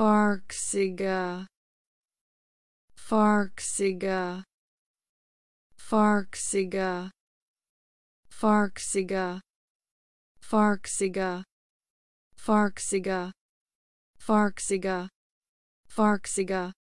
Farksiga Farksiga Farksiga Farksiga Farksiga Farksiga Farksiga Farksiga